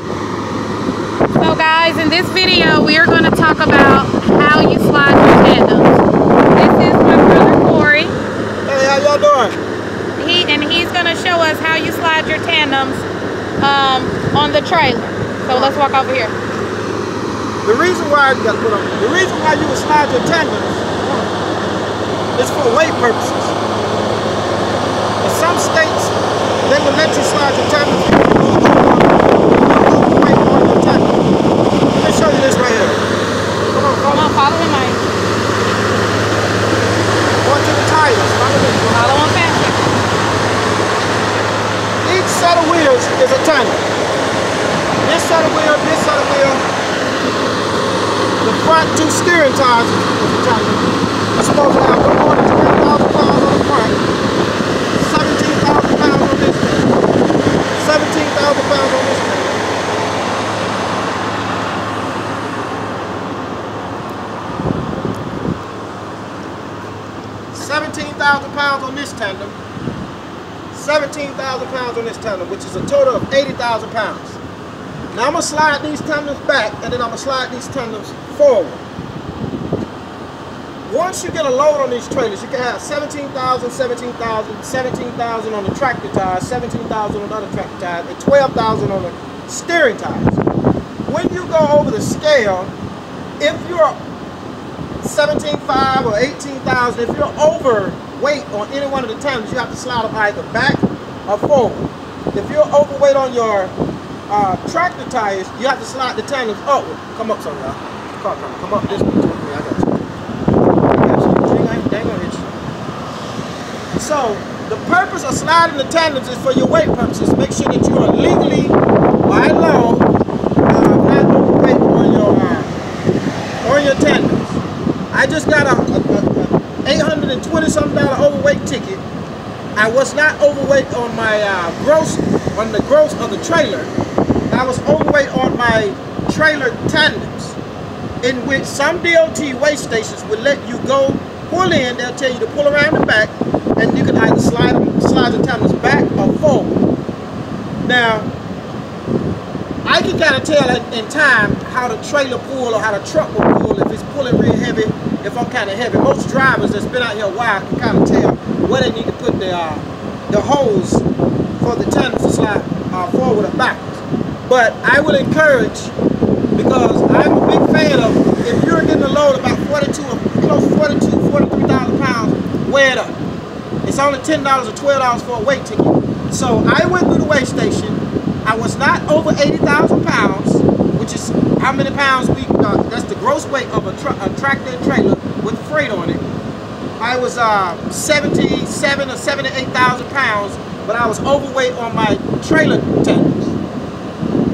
So guys, in this video, we are going to talk about how you slide your tandems. This is my brother Corey. Hey, how y'all doing? He and he's going to show us how you slide your tandems um, on the trailer. So let's walk over here. The reason why you got to put on, the reason why you would slide your tandems is for weight purposes. In some states, they will let you slide your tandems weight on your tandems. Let me show you this right here. Come on, Come follow, on, follow him, Mike. Going to the tires. Follow me. Follow him faster. Each set of wheels is a tandem. This set of wheel, this set of wheel. The front two steering tires is a tandem. It's supposed to have no more than 20,000 pounds on the front, 17,000 pounds on this thing. 17,000 pounds on this thing. Seventeen thousand pounds on this tandem. 17,000 pounds on this tandem, which is a total of 80,000 pounds. Now I'm gonna slide these tandems back and then I'm gonna slide these tandems forward. Once you get a load on these trailers, you can have 17,000, 17,000, 17,000 on the tractor tires, 17,000 on the other tractor tires, and 12,000 on the steering tires. When you go over the scale, if you're 17.5 or 18,000, if you're overweight on any one of the tandems, you have to slide them either back or forward. If you're overweight on your uh, tractor tires, you have to slide the tandems upward. Come up some, y'all. Car coming. Come up this way. I got you. So, the purpose of sliding the tandems is for your weight purposes. Make sure that you are legally, by law, uh, not overweight on your, uh, on your tandems. I just got a, a, a, a 820 something dollar overweight ticket. I was not overweight on my uh, gross, on the gross of the trailer. I was overweight on my trailer tandems, in which some DOT weigh stations would let you go pull in. They'll tell you to pull around the back, and you can either slide slide the tandems back or forward. Now, I can kind of tell in time how the trailer pull or how the truck will pull if it's pulling real heavy, if I'm kind of heavy. Most drivers that's been out here a while can kind of tell where they need to put the uh, the hose for the tandems to slide uh, forward or backwards. But I will encourage, because I'm a big fan of, if you're getting a load about 42 or close to 42, 43,000 pounds, weigh it up. It's only $10 or $12 for a weight ticket. So I went through the weigh station. I was not over 80,000 pounds, which is how many pounds we, uh, that's the gross weight of a, tra a tractor trailer with freight on it. I was uh, 77 or 78,000 pounds, but I was overweight on my trailer tandems,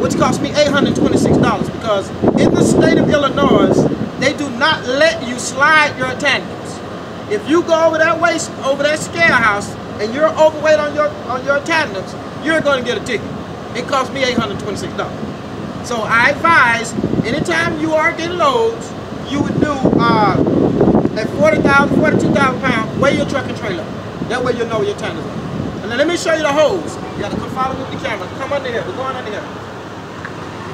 which cost me $826 because in the state of Illinois, they do not let you slide your tandems. If you go over that waist, over that scale house, and you're overweight on your on your tandems, you're going to get a ticket. It cost me $826. So I advise, anytime you are getting loads, you would do uh, at 40,000, 42,000 pounds, weigh your truck and trailer. That way you'll know your are. And then let me show you the hose. You gotta come follow with the camera. Come under here, we're going under here.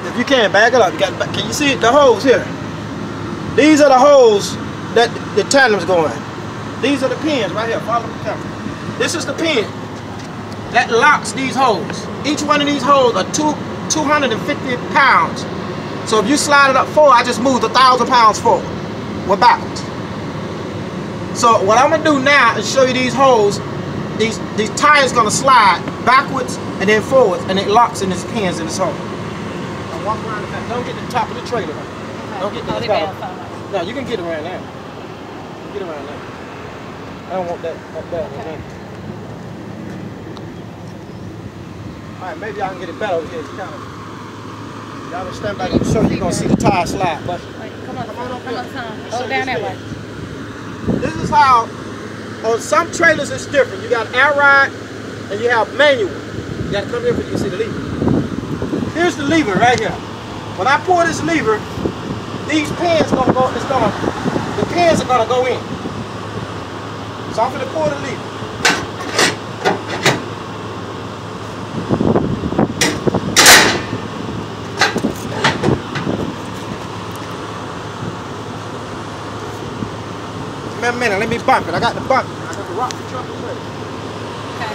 If you can, back it up. You got, can you see the hose here? These are the holes that the tandems going. These are the pins right here. Follow the camera. This is the pin that locks these holes. Each one of these holes are two, 250 pounds. So if you slide it up forward, I just moved a thousand pounds forward. We're backwards. So what I'm gonna do now is show you these holes. These these tires gonna slide backwards and then forwards, and it locks in its pins in its hole. Now walk around the back. Don't get the top of the trailer. Don't get to the top. No, you can get around there. Get around there. I don't want that up there. Okay. All right, maybe I can get it better over here. It's kind of. Y'all gonna stand back and show you. You're gonna see the tire slide, but. Come on, come on, come on, son. Go oh, down that way. This is how, on some trailers it's different. You got air ride and you have manual. You gotta come here for you to see the lever. Here's the lever right here. When I pull this lever, these pins gonna go, it's gonna, the pins are gonna go in. So I'm gonna pull the lever. Minute. Let me bump it. I got the bump. I got to rock the truck. Okay.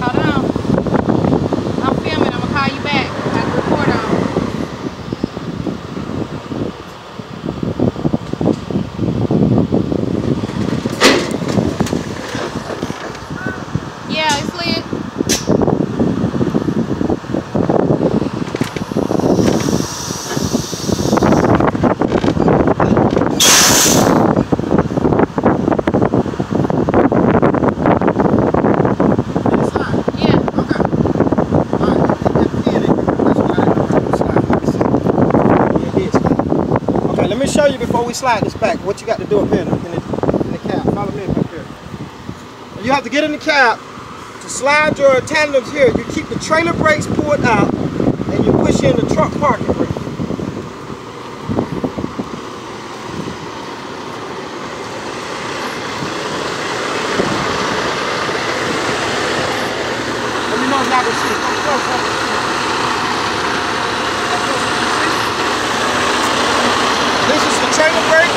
Hold on. I'm filming. I'm gonna call you back. I have to report on. Yeah, it's lit. Inside. Yeah. Okay. All right. That pin in there. That's what I had to run the slide. Let me see. Yeah, it is Let me show you before we slide this back what you got to do up here in the, in the, in the cab. Follow me up here. You have to get in the cab. To slide your tandems here, you keep the trailer brakes pulled out and you push in the truck parking brake. Let me know if not gonna see. Come close, come close. This is the trailer brake.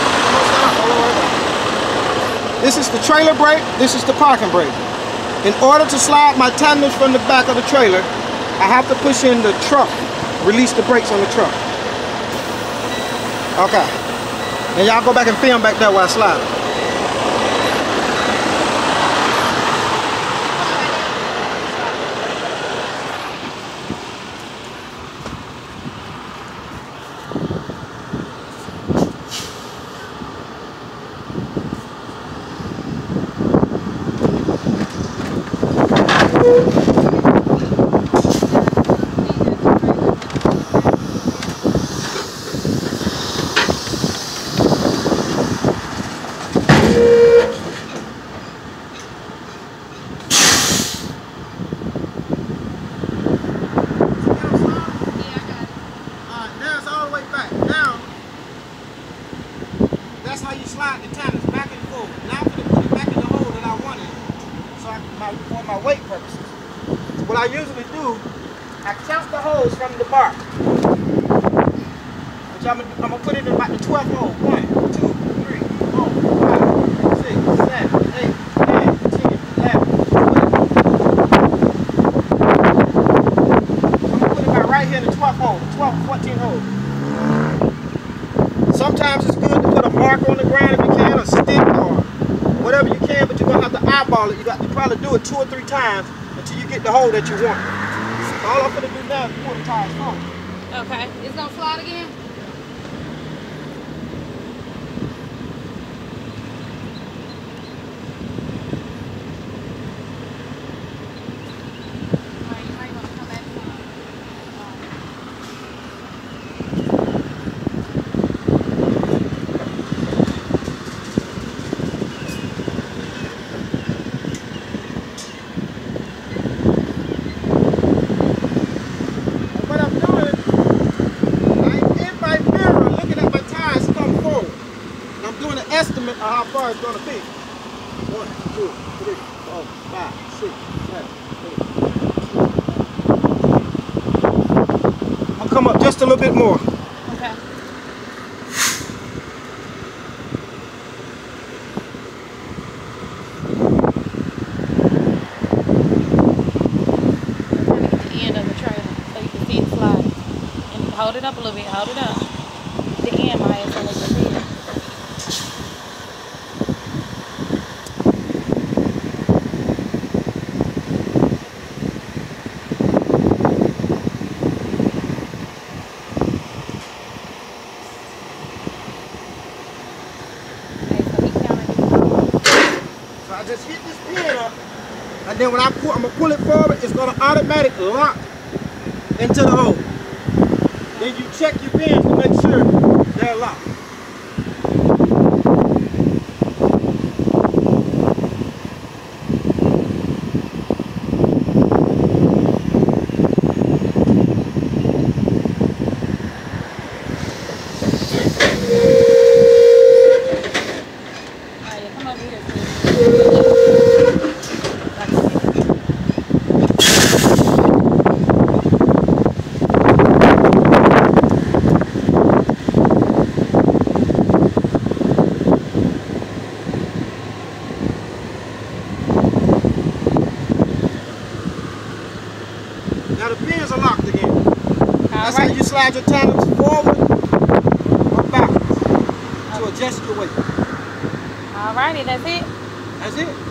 This is the trailer brake. This is the parking brake. In order to slide my tandems from the back of the trailer, I have to push in the truck, release the brakes on the truck. Okay. And y'all go back and film back there while I slide. Alright, now it's all the way back. Now, that's how you slide the tandems back and forth. Now I'm gonna put it back in the hole that I wanted, so I, my, for my weight purposes. What I usually do, I count the holes from the bar. Which I'm I'm gonna put it in about the 12th hole. One, two, three, four, five, six, seven, eight, nine, 10, 11, 12. I'm gonna put it about right here in the 12th hole, 12th, 14th hole. Sometimes it's good to put a mark on the ground if you can, a stick or whatever you can, but you're gonna have to eyeball it. You got to probably do it two or three times you get the hole that you want. All I'm gonna do now is pull the tires forward. Okay. It's gonna slide again? Alright, you might wanna come back to, um, And what I'm doing, I'm in my mirror looking at my tires come forward. And I'm doing an estimate far it's gonna be. One, two, three, four, five, six, seven, eight. I'll come up just a little bit more. Okay. Trying to get the end of the trailer so you can slide. And hold it up a little bit. Hold it up. The end, Maya, so they can see it. Okay, so he counted his toes. So I just hit this pin up, and then when I pull, I'm gonna pull it forward, it's gonna automatically lock into the hole. Then you check your pins to make sure they're locked. Maya, come over here, please. I can see it. That's how Alright. You slide your tandems forward or backwards to adjust your weight. Alrighty, that's it. That's it.